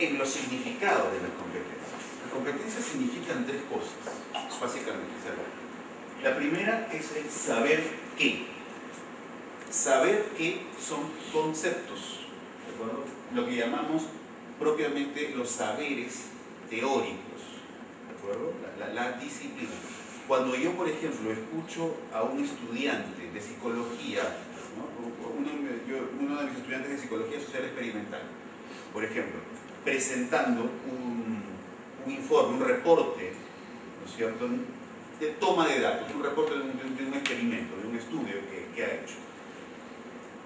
en los significados de la competencia. La competencia significan tres cosas, básicamente. La primera es el saber qué. Saber qué son conceptos, lo que llamamos propiamente los saberes teóricos, ¿de acuerdo? La, disciplina. Cuando yo, por ejemplo, escucho a un estudiante de psicología, uno, de mis estudiantes de psicología social experimental, por ejemplo, presentando un, informe, un reporte, ¿no es cierto?, de toma de datos, un reporte de un, experimento, de un estudio que ha hecho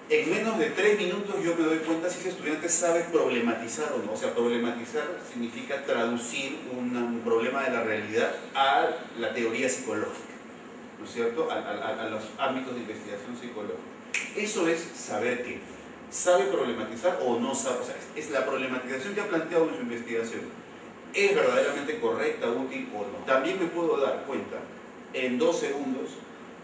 en menos de tres minutos yo me doy cuenta si ese estudiante sabe problematizar o no. O sea, problematizar significa traducir un, problema de la realidad a la teoría psicológica, ¿no es cierto? A, los ámbitos de investigación psicológica. Eso es saber qué. ¿Sabe problematizar o no sabe? O sea, es la problematización que ha planteado en su investigación. ¿Es verdaderamente correcta, útil o no? También me puedo dar cuenta en dos segundos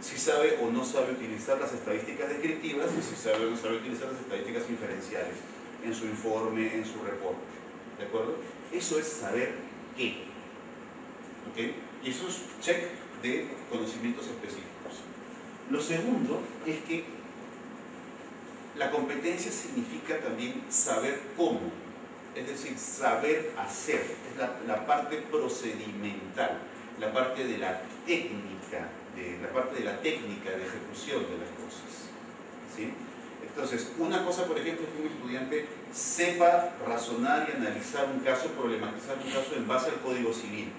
si sabe o no sabe utilizar las estadísticas descriptivas y si sabe o no sabe utilizar las estadísticas inferenciales en su informe, en su reporte. ¿De acuerdo? Eso es saber qué. ¿Ok? Y eso es check de conocimientos específicos. Lo segundo es que la competencia significa también saber cómo, es decir, saber hacer, es la, parte procedimental, la parte de la técnica de la parte de la técnica de ejecución de las cosas. ¿sí? Entonces, una cosa, por ejemplo, es que un estudiante sepa razonar y analizar un caso, problematizar un caso en base al Código Civil,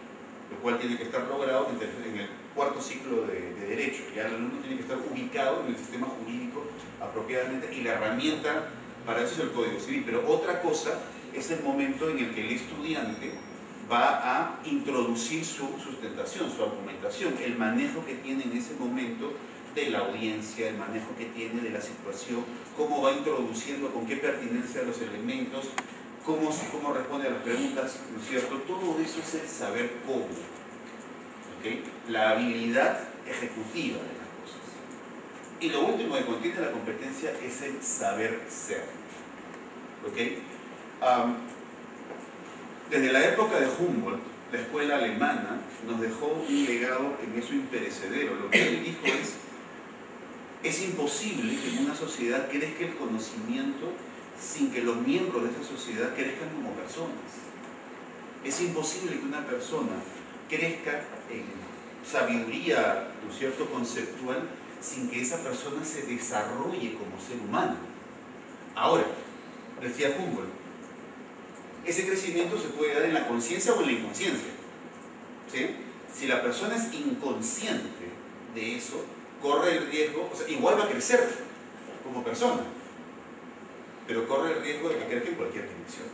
lo cual tiene que estar logrado en el cuarto ciclo de, de Derecho. Ya el alumno tiene que estar ubicado en el sistema jurídico apropiadamente y la herramienta para eso es el Código Civil. Pero otra cosa es el momento en el que el estudiante va a introducir su sustentación, su argumentación, el manejo que tiene en ese momento de la audiencia, el manejo que tiene de la situación, cómo va introduciendo, con qué pertinencia los elementos, cómo, cómo responde a las preguntas, ¿no es cierto? Todo eso es el saber cómo, la habilidad ejecutiva de las cosas. Y lo último que contiene la competencia es el saber ser. ¿okay? Desde la época de Humboldt, la escuela alemana nos dejó un legado en eso imperecedero. Lo que él dijo es, es imposible que en una sociedad crezca el conocimiento sin que los miembros de esa sociedad crezcan como personas. Es imposible que una persona crezca en sabiduría, ¿no cierto?, conceptual, sin que esa persona se desarrolle como ser humano. Ahora, decía Humboldt, ese crecimiento se puede dar en la conciencia o en la inconsciencia. Si la persona es inconsciente de eso, corre el riesgo, o sea, igual va a crecer como persona, pero corre el riesgo de que crezca en cualquier dirección.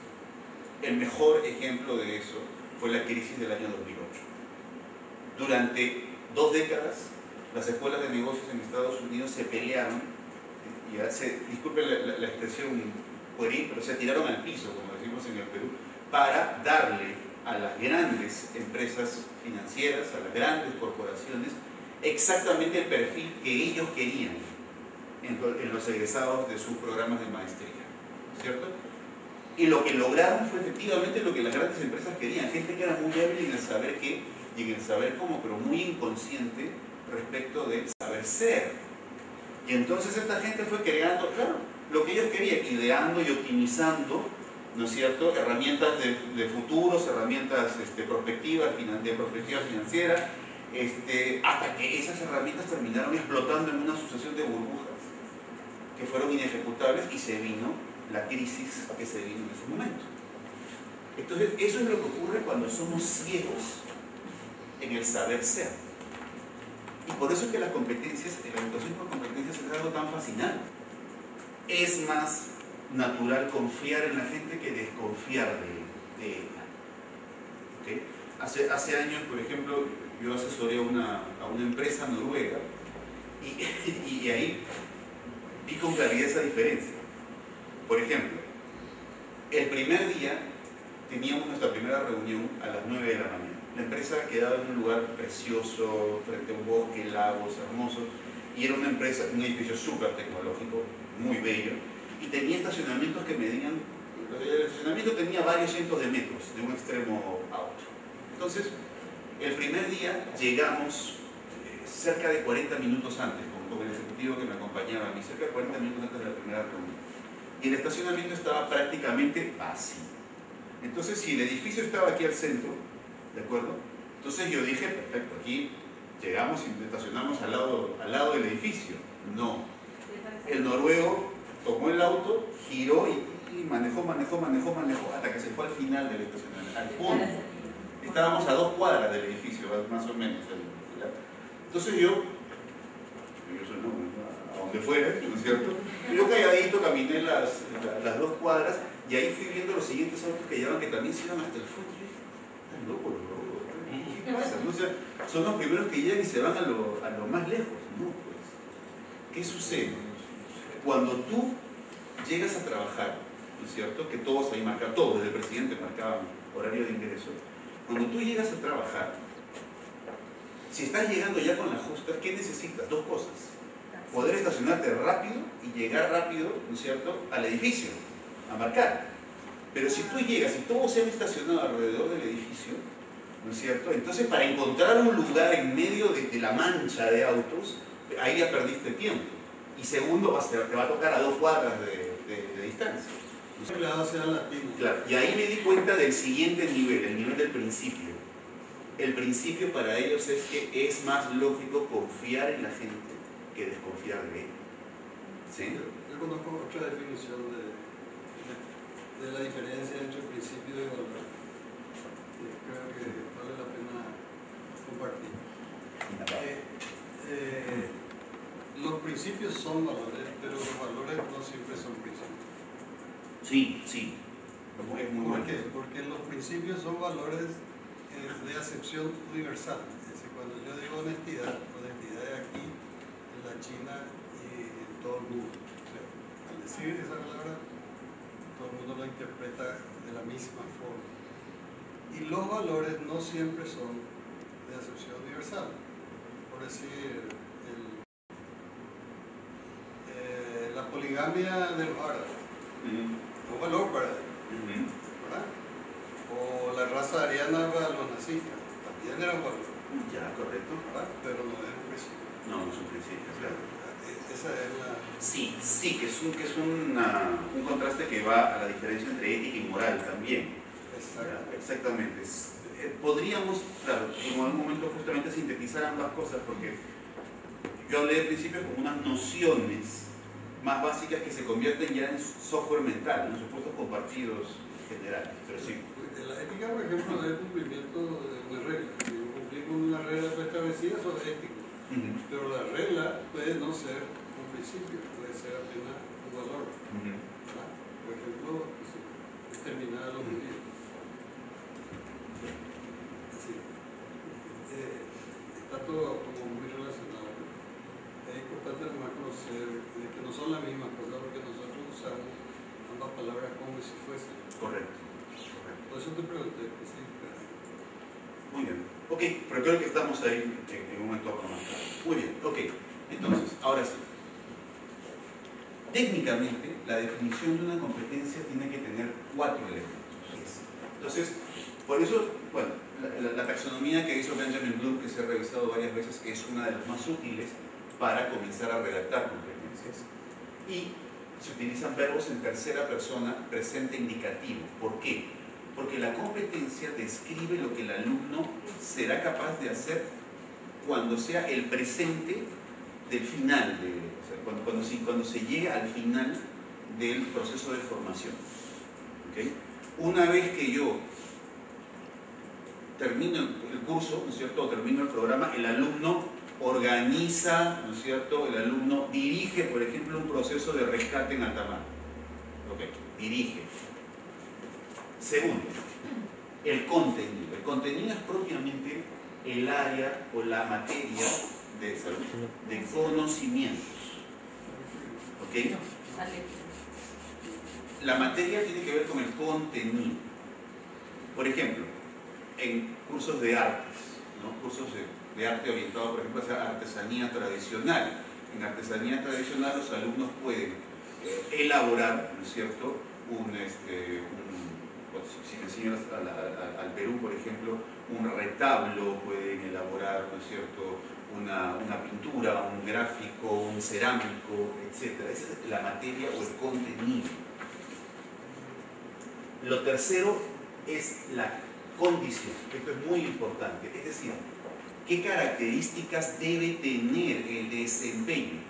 El mejor ejemplo de eso fue la crisis del año 2008. Durante dos décadas, las escuelas de negocios en Estados Unidos se pelearon, y se, disculpen la, la expresión pueril, pero se tiraron al piso, como en el Perú, para darle a las grandes empresas financieras, a las grandes corporaciones, exactamente el perfil que ellos querían en los egresados de sus programas de maestría, ¿cierto? Y lo que lograron fue efectivamente lo que las grandes empresas querían, gente que era muy hábil en el saber qué y en el saber cómo, pero muy inconsciente respecto del saber ser. Y entonces esta gente fue creando, claro, lo que ellos querían, ideando y optimizando ¿no es cierto?, herramientas de, futuros, herramientas este, prospectivas, de perspectiva financiera, este, hasta que esas herramientas terminaron explotando en una sucesión de burbujas que fueron inejecutables y se vino la crisis que se vino en ese momento. Entonces, eso es lo que ocurre cuando somos ciegos en el saber ser. Y por eso es que las competencias, la educación por competencias es algo tan fascinante. Es más natural confiar en la gente que desconfiar de, ella. Hace, años, por ejemplo, yo asesoré a una, a una empresa noruega y, y, ahí vi con claridad esa diferencia. Por ejemplo, el primer día teníamos nuestra primera reunión a las 9 de la mañana. La empresa quedaba en un lugar precioso, frente a un bosque, lagos hermosos, y era una empresa, un edificio súper tecnológico, muy bello, y tenía estacionamientos que medían, el estacionamiento tenía varios cientos de metros de un extremo a otro. Entonces, el primer día llegamos eh, cerca de 40 minutos antes, con, el ejecutivo que me acompañaba a mí, cerca de 40 minutos antes de la primera reunión. Y el estacionamiento estaba prácticamente vacío. Entonces, si el edificio estaba aquí al centro, ¿de acuerdo? Entonces yo dije, perfecto, aquí llegamos y estacionamos al lado, al lado del edificio. No. El noruego tomó el auto, giró y, manejó, manejó, manejó, manejó, hasta que se fue al final del estacionamiento, al fondo. Estábamos a dos cuadras del edificio, más o menos. Entonces yo, yo soy, donde fuera, ¿no es cierto? Yo calladito caminé las, las dos cuadras y ahí fui viendo los siguientes autos que llevaban que también se iban hasta el fondo. Están locos los locos. ¿Qué pasa? son los primeros que llegan y se van a lo, a lo más lejos. No, pues. ¿Qué sucede? Cuando tú llegas a trabajar, ¿no es cierto? Que todos ahí marcan, todos, desde el presidente marcaban horario de ingreso. Cuando tú llegas a trabajar, si estás llegando ya con la justa, ¿qué necesitas? Dos cosas. Poder estacionarte rápido y llegar rápido, ¿no es cierto?, al edificio a marcar. Pero si tú llegas y todos se han estacionado alrededor del edificio, ¿no es cierto? Entonces para encontrar un lugar en medio de, la mancha de autos, ahí ya perdiste tiempo. Y segundo, te va a tocar a dos cuadras de, distancia. Claro, y ahí me di cuenta del siguiente nivel, el nivel del principio. El principio para ellos es que es más lógico confiar en la gente que desconfiar de ella. ¿Sí? Yo conozco otra definición de, de la diferencia entre principio y valor. creo que vale la pena compartir. Eh, eh, los principios son valores, pero los valores no siempre son principios. Sí, sí. ¿Por qué? Porque los principios son valores eh, de acepción universal. Es decir, cuando yo digo honestidad, honestidad de aquí, en la China y en todo el mundo. al decir esa palabra, todo el mundo lo interpreta de la misma forma. Y los valores no siempre son de acepción universal. Por decir, eh, la poligamia del árabes, un valor para ellos. O la raza ariana para los nazistas, también era un valor. Ya, correcto. Pero no es un principio. No, no es un principio, claro. Esa es la... Sí, sí, que es, un, que es un contraste que va a la diferencia entre ética y moral también. Exactamente. Eh, podríamos, claro, en algún momento justamente sintetizar ambas cosas porque yo hablé de principio como unas nociones más básicas que se convierten ya en software mental, en supuestos compartidos generales. Pero sí. La ética, por ejemplo, es el cumplimiento de una regla. Si cumplir con una regla establecida, eso es ético. Pero la regla puede no ser principio, puede ser apenas un valor. Por ejemplo, determinar los judíos. Sí. Eh, está todo como muy relacionado. Es importante además conocer que no son las mismas cosas porque nosotros usamos ambas palabras como si fuesen. Correcto. Por eso te pregunté que sí. Muy bien. Ok, pero creo que estamos ahí en, un entorno más claro. Muy bien, ok. Entonces, ahora sí. Técnicamente, la definición de una competencia tiene que tener cuatro elementos. Entonces, por eso, bueno, la, taxonomía que hizo Benjamin Bloom, que se ha revisado varias veces, es una de las más útiles para comenzar a redactar competencias. Y se utilizan verbos en tercera persona presente indicativo. ¿Por qué? Porque la competencia describe lo que el alumno será capaz de hacer cuando sea el presente del final de, cuando, cuando, se, cuando se llega al final del proceso de formación. Una vez que yo termino el curso, ¿no es cierto?, o termino el programa, el alumno organiza, ¿no es cierto?, el alumno dirige, por ejemplo, un proceso de rescate en alta mar. ¿Ok? Dirige. Segundo, el contenido. El contenido es propiamente el área o la materia de, de conocimientos. La materia tiene que ver con el contenido. Por ejemplo, en cursos de artes, ¿no? cursos de, arte orientado, por ejemplo, a artesanía tradicional. En artesanía tradicional los alumnos pueden eh, elaborar, ¿no es cierto?, un, este, si me enseñan al Perú, por ejemplo, un retablo, pueden elaborar, ¿no cierto?, una, una, pintura, un gráfico, un cerámico, etc. Esa es la materia o el contenido. Lo tercero es la condición. Esto es muy importante. Es decir, qué características debe tener el desempeño.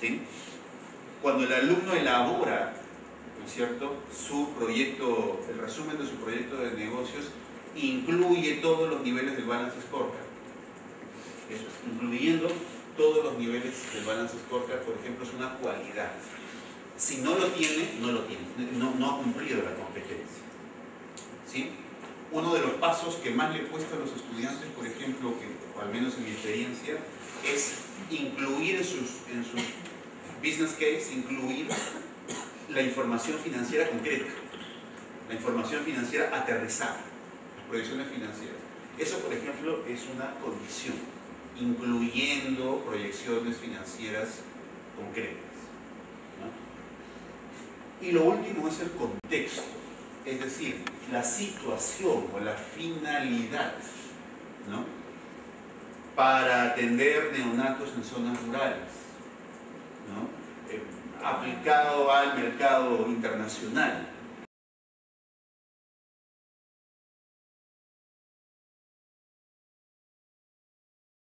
¿Sí? Cuando el alumno elabora, ¿no es cierto?, su proyecto, el resumen de su proyecto de negocios, incluye todos los niveles del balance scorecard. Eso es, incluyendo todos los niveles del balance scorecard, por ejemplo, es una cualidad. Si no lo tiene, no lo tiene, no, ha cumplido la competencia. ¿Sí? Uno de los pasos que más le cuesta a los estudiantes, por ejemplo, que al menos en mi experiencia, es incluir en sus, en sus business case, incluir la información financiera concreta, la información financiera aterrizada, las proyecciones financieras. Eso, por ejemplo, es una condición, incluyendo proyecciones financieras concretas. Y lo último es el contexto, es decir, la situación o la finalidad, ¿no? Para atender neonatos en zonas rurales, aplicado al mercado internacional.